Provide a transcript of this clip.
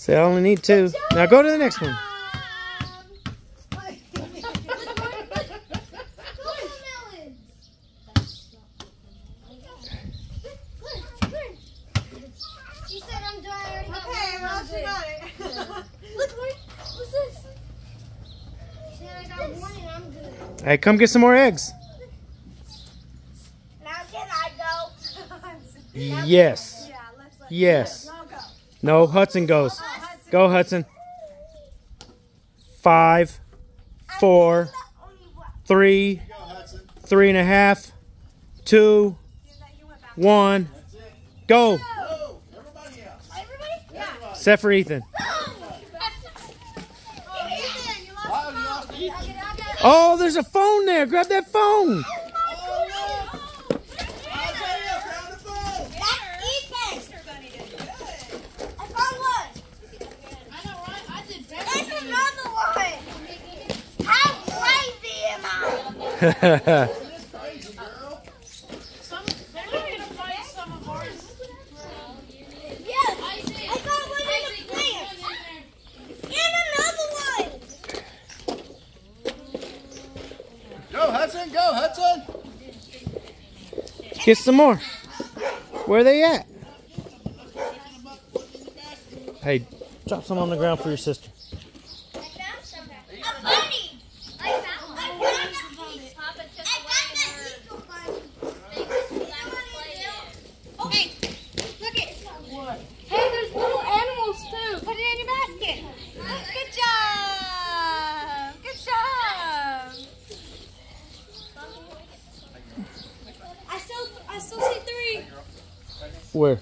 Say I only need two. Now go to the next one. She said I'm done. I already got Okay, one. well, I'm she good. got it. Look, Marty. What's this? She said I got one and I'm good. Hey, come get some more eggs. now can I go? Yes. yeah, Yes. No, Hudson goes. Go, Hudson. Five, four, three, three and a half, two, one. three, three and a half, two, You went Go. Everybody? Yeah. Except for Ethan. Oh, Ethan, you lost the phone. Oh, there's a phone there. Grab that phone. Hudson. Go, Hudson. Get some more. Where are they at? Hey, drop some on the ground for your sister. Where?